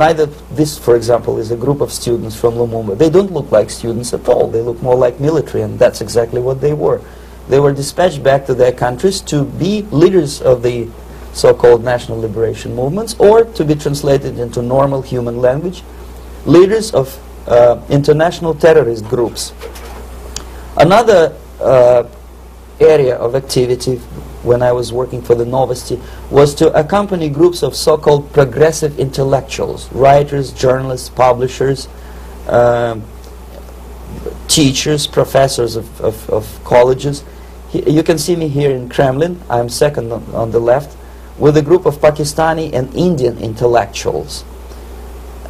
neither this, for example, is a group of students from Lumumba. They don't look like students at all. They look more like military, and that's exactly what they were. They were dispatched back to their countries to be leaders of the so-called national liberation movements, or to be translated into normal human language, leaders of uh, international terrorist groups. Another uh, area of activity when I was working for the Novosti was to accompany groups of so-called progressive intellectuals, writers, journalists, publishers, um, teachers, professors of, of, of colleges. He, you can see me here in Kremlin, I'm second on, on, the left, with a group of Pakistani and Indian intellectuals.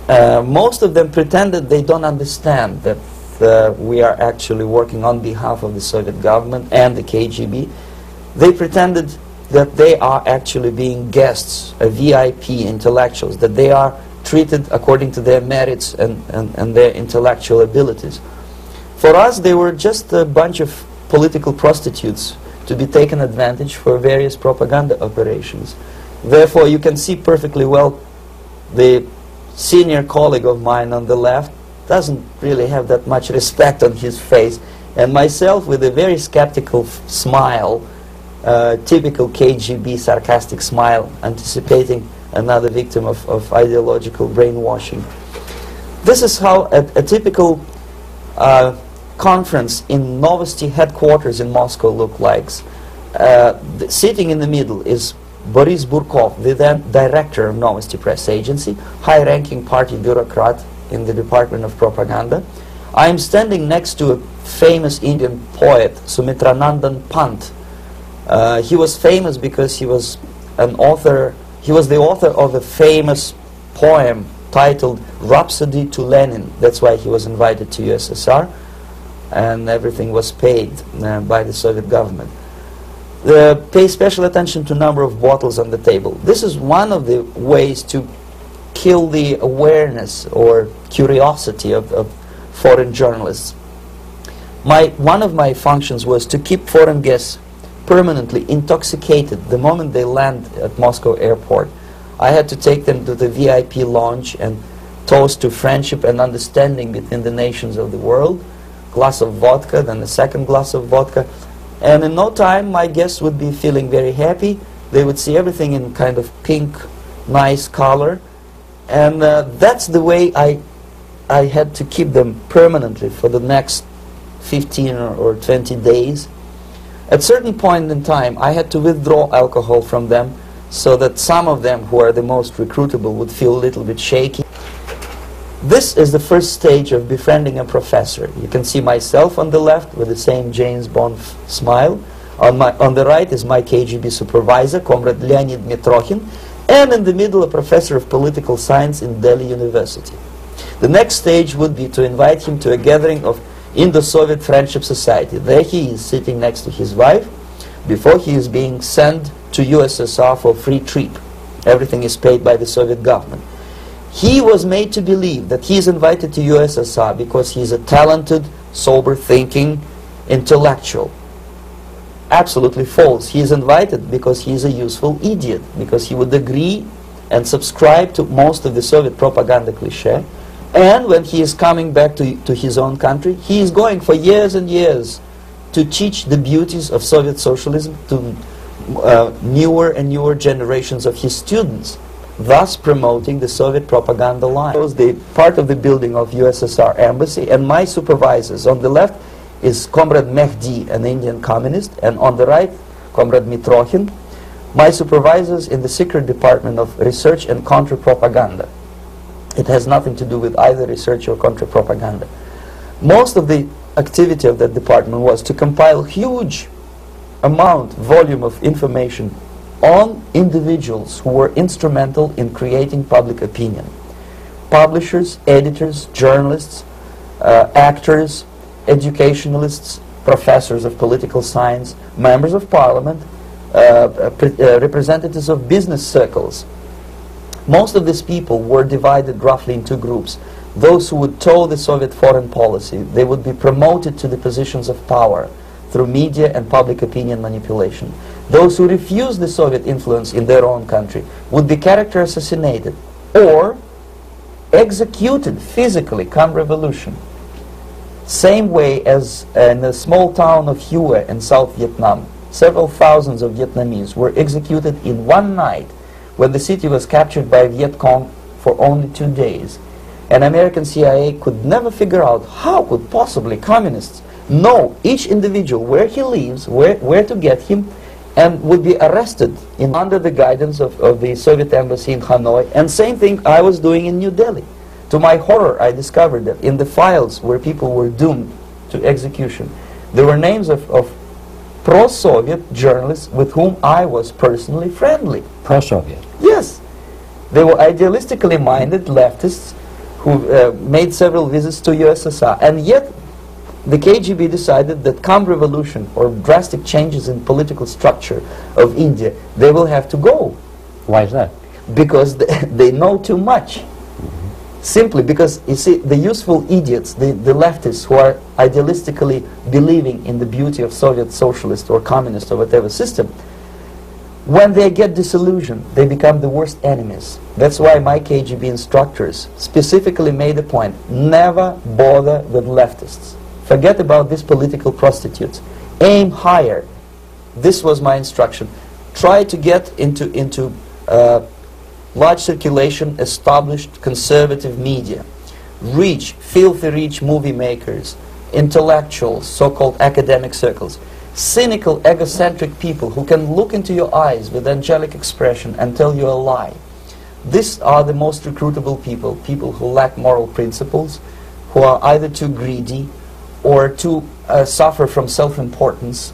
Uh, most of them pretended they don't understand that uh, we are actually working on behalf of the Soviet government and the KGB. They pretended that they are actually being guests, a VIP intellectuals, that they are treated according to their merits and, and, and their intellectual abilities. For us, they were just a bunch of political prostitutes to be taken advantage for various propaganda operations. Therefore, you can see perfectly well the senior colleague of mine on the left doesn't really have that much respect on his face, and myself with a very skeptical smile, typical KGB sarcastic smile, anticipating another victim of, of ideological brainwashing. This is how a, a typical uh, conference in Novosti headquarters in Moscow looked like. Uh, sitting in the middle is Boris Burkov, the then director of Novosti Press Agency, high-ranking party bureaucrat in the Department of Propaganda. I am standing next to a famous Indian poet, Sumitranandan Pant. Uh, he was famous because he was an author, he was the author of a famous poem titled Rhapsody to Lenin. That's why he was invited to USSR and everything was paid uh, by the Soviet government. Uh, pay special attention to number of bottles on the table. This is one of the ways to kill the awareness or curiosity of, of foreign journalists. My, one of my functions was to keep foreign guests permanently intoxicated the moment they land at Moscow airport. I had to take them to the VIP lounge and toast to friendship and understanding between the nations of the world, glass of vodka, then a second glass of vodka, and in no time my guests would be feeling very happy. They would see everything in kind of pink, nice color, and uh, that's the way I, I had to keep them permanently for the next 15 or, or 20 days. At certain point in time, I had to withdraw alcohol from them so that some of them who are the most recruitable would feel a little bit shaky. This is the first stage of befriending a professor. You can see myself on the left with the same James Bond smile. On, my, on the right is my KGB supervisor, Comrade Leonid Mitrokhin, and in the middle a professor of political science in Delhi University. The next stage would be to invite him to a gathering of Indo-Soviet Friendship Society. There he is sitting next to his wife before he is being sent to USSR for free trip. Everything is paid by the Soviet government. He was made to believe that he is invited to USSR because he is a talented, sober-thinking intellectual absolutely false. He is invited because he is a useful idiot, because he would agree and subscribe to most of the Soviet propaganda cliché. And when he is coming back to, to his own country, he is going for years and years to teach the beauties of Soviet socialism to uh, newer and newer generations of his students, thus promoting the Soviet propaganda line. It was the part of the building of USSR embassy, and my supervisors on the left is Comrade Mehdi, an Indian communist, and on the right, Comrade Mitrokhin, my supervisors in the secret department of research and counter-propaganda. It has nothing to do with either research or counter-propaganda. Most of the activity of that department was to compile huge amount, volume of information on individuals who were instrumental in creating public opinion. Publishers, editors, journalists, uh, actors, educationalists, professors of political science, members of parliament, uh, uh, uh, representatives of business circles. Most of these people were divided roughly into groups. Those who would toe the Soviet foreign policy, they would be promoted to the positions of power through media and public opinion manipulation. Those who refused the Soviet influence in their own country would be character assassinated or executed physically come revolution. Same way as in the small town of Hue in South Vietnam, several thousands of Vietnamese were executed in one night when the city was captured by Viet Cong for only two days. And American CIA could never figure out how could possibly communists know each individual where he lives, where, where to get him, and would be arrested in, under the guidance of, of the Soviet embassy in Hanoi. And same thing I was doing in New Delhi. To my horror, I discovered that in the files where people were doomed to execution, there were names of, of pro-Soviet journalists with whom I was personally friendly. Pro-Soviet? Yes. They were idealistically minded leftists who uh, made several visits to USSR. And yet, the KGB decided that come revolution or drastic changes in political structure of India, they will have to go. Why is that? Because they, they know too much. Simply because, you see, the useful idiots, the, the leftists who are idealistically believing in the beauty of Soviet socialist or communist or whatever system, when they get disillusioned, they become the worst enemies. That's why my KGB instructors specifically made a point, never bother with leftists. Forget about these political prostitutes. Aim higher. This was my instruction. Try to get into, into uh, large circulation, established conservative media, rich, filthy rich movie makers, intellectuals, so-called academic circles, cynical, egocentric people who can look into your eyes with angelic expression and tell you a lie. These are the most recruitable people, people who lack moral principles, who are either too greedy or too uh, suffer from self-importance.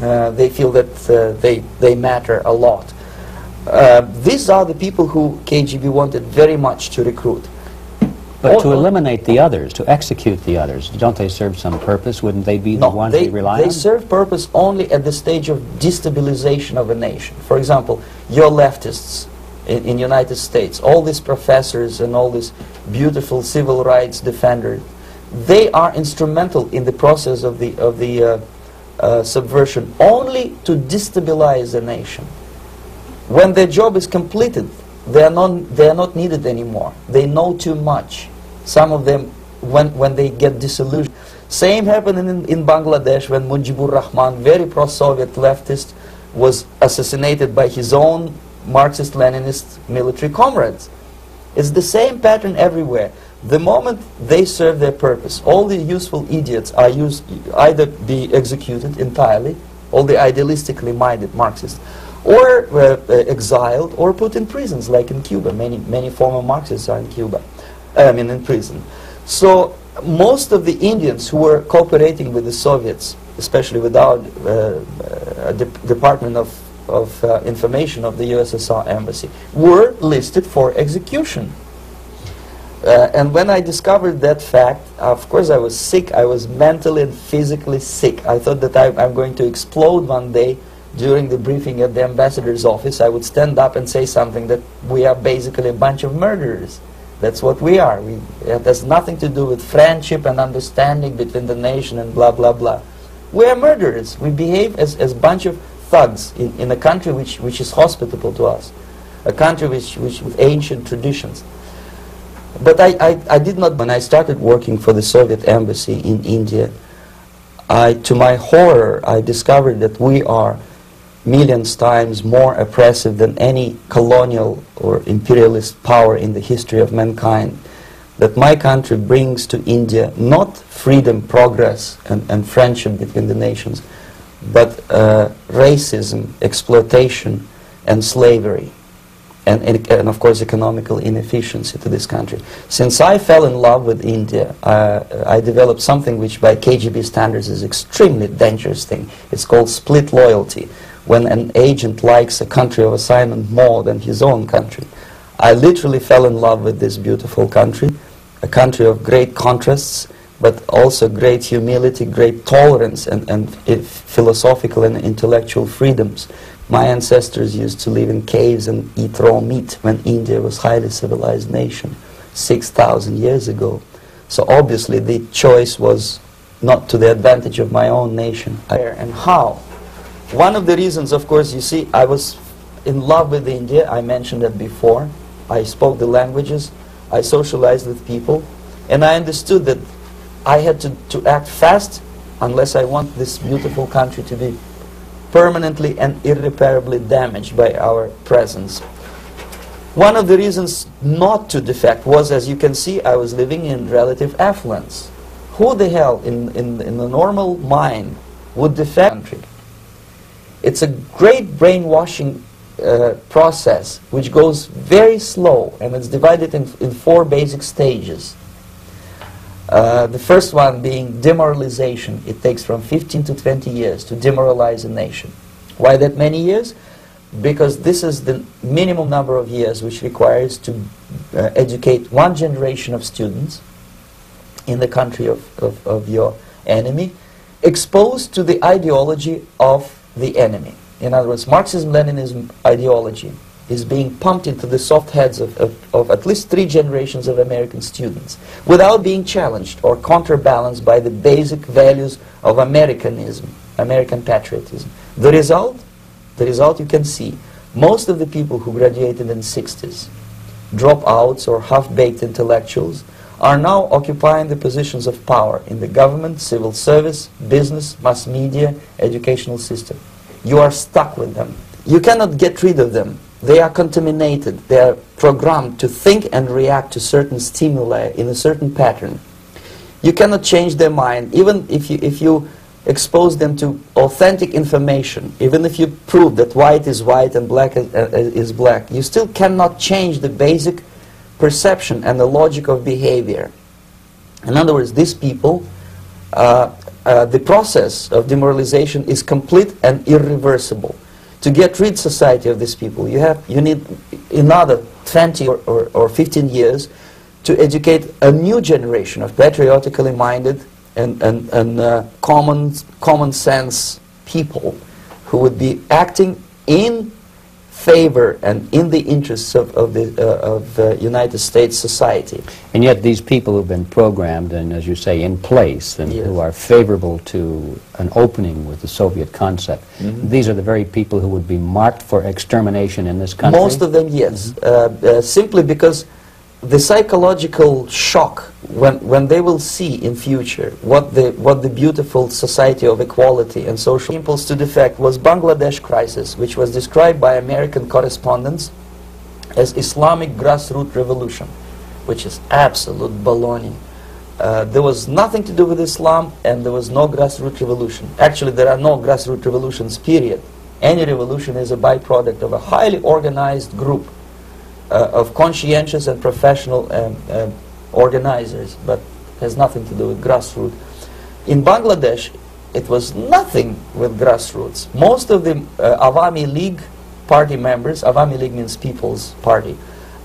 Uh, they feel that uh, they, they matter a lot. Uh, these are the people who KGB wanted very much to recruit. But to eliminate the others, to execute the others, don't they serve some purpose? Wouldn't they be no, the ones they, we rely they on? They serve purpose only at the stage of destabilization of a nation. For example, your leftists in, in United States, all these professors and all these beautiful civil rights defenders, they are instrumental in the process of the, of the uh, uh, subversion only to destabilize the nation. When their job is completed, they are, not, they are not needed anymore. They know too much. Some of them, when, when they get disillusioned. Same happened in, in Bangladesh when Mujibur Rahman, very pro-Soviet leftist, was assassinated by his own Marxist-Leninist military comrades. It's the same pattern everywhere. The moment they serve their purpose, all the useful idiots are used, either be executed entirely, all the idealistically minded Marxists, or uh, exiled or put in prisons, like in Cuba. Many, many former Marxists are in Cuba, I mean in prison. So most of the Indians who were cooperating with the Soviets, especially with our uh, uh de Department of, of uh, Information of the USSR Embassy, were listed for execution. Uh, and when I discovered that fact, of course I was sick. I was mentally and physically sick. I thought that I, I'm going to explode one day during the briefing at the ambassador's office, I would stand up and say something that we are basically a bunch of murderers. That's what we are. We, it has nothing to do with friendship and understanding between the nation and blah, blah, blah. We are murderers. We behave as, a bunch of thugs in, in a country which, which is hospitable to us, a country which, which with ancient traditions. But I, I, I did not, when I started working for the Soviet embassy in India, I, to my horror, I discovered that we are millions times more oppressive than any colonial or imperialist power in the history of mankind, that my country brings to India not freedom, progress, and, and friendship between the nations, but uh, racism, exploitation, and slavery. And, and, and, of course economical inefficiency to this country. Since I fell in love with India, uh, I developed something which by KGB standards is extremely dangerous thing. It's called split loyalty when an agent likes a country of assignment more than his own country. I literally fell in love with this beautiful country, a country of great contrasts, but also great humility, great tolerance, and, and philosophical and intellectual freedoms. My ancestors used to live in caves and eat raw meat when India was highly civilized nation 6,000 years ago. So obviously the choice was not to the advantage of my own nation. And how? One of the reasons, of course, you see, I was in love with India. I mentioned that before. I spoke the languages. I socialized with people, and I understood that I had to, to act fast unless I want this beautiful country to be permanently and irreparably damaged by our presence. One of the reasons not to defect was, as you can see, I was living in relative affluence. Who the hell in, in, in the normal mind would defect? It's a great brainwashing uh, process which goes very slow and it's divided in, in four basic stages. Uh, the first one being demoralization. It takes from 15 to 20 years to demoralize a nation. Why that many years? Because this is the minimum number of years which requires to uh, educate one generation of students in the country of, of, of your enemy, exposed to the ideology of the enemy. In other words, Marxism-Leninism ideology is being pumped into the soft heads of, of, of, at least three generations of American students without being challenged or counterbalanced by the basic values of Americanism, American patriotism. The result? The result you can see. Most of the people who graduated in the 60s, dropouts or half-baked intellectuals, are now occupying the positions of power in the government, civil service, business, mass media, educational system. You are stuck with them. You cannot get rid of them they are contaminated. They are programmed to think and react to certain stimuli in a certain pattern. You cannot change their mind, even if you, if you expose them to authentic information, even if you prove that white is white and black is, uh, is black, you still cannot change the basic perception and the logic of behavior. In other words, these people, uh, uh, the process of demoralization is complete and irreversible to get rid society of these people, you have you need another 20 or, or, or 15 years to educate a new generation of patriotically minded and, and, and uh, common, common sense people who would be acting in favor and in the interests of, of the uh, of uh, United States society. And yet these people who've been programmed and, as you say, in place and yes. who are favorable to an opening with the Soviet concept, mm -hmm. these are the very people who would be marked for extermination in this country? Most of them, yes. Mm -hmm. uh, simply because the psychological shock when, when they will see in future what the, what the beautiful society of equality and social impulse to defect was Bangladesh crisis, which was described by American correspondents as Islamic grassroots revolution, which is absolute baloney. Uh, there was nothing to do with Islam and there was no grassroots revolution. Actually, there are no grassroots revolutions, period. Any revolution is a byproduct of a highly organized group uh, of conscientious and professional um, uh, organizers, but has nothing to do with grassroots. In Bangladesh, it was nothing with grassroots. Most of the uh, Awami League party members, Awami League means People's Party,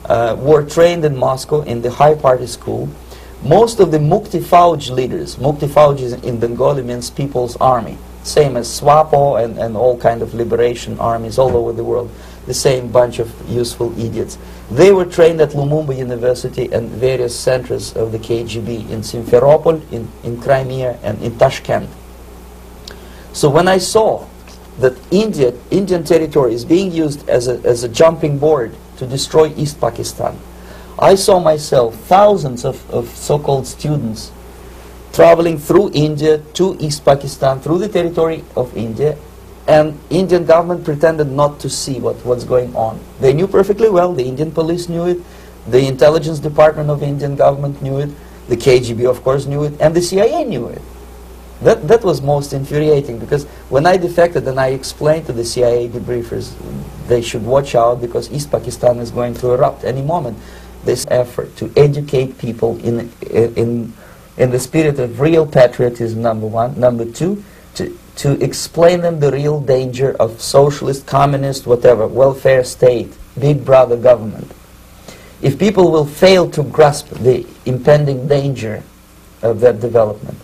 uh, were trained in Moscow in the high party school. Most of the Mukti Fauj leaders, Mukti Fauj in Bengali means People's Army, same as SWAPO and, and all kind of liberation armies all over the world the same bunch of useful idiots. They were trained at Lumumba University and various centers of the KGB in Simferopol, in, in Crimea, and in Tashkent. So when I saw that India, Indian territory is being used as a, as a jumping board to destroy East Pakistan, I saw myself, thousands of, of so-called students traveling through India to East Pakistan, through the territory of India, and Indian government pretended not to see what was going on. They knew perfectly well, the Indian police knew it, the intelligence department of Indian government knew it, the KGB of course knew it, and the CIA knew it. That, that was most infuriating because when I defected and I explained to the CIA debriefers they should watch out because East Pakistan is going to erupt any moment. This effort to educate people in, in, in the spirit of real patriotism, number one. Number two, to, to explain them the real danger of socialist, communist, whatever, welfare state, big brother government. If people will fail to grasp the impending danger of that development,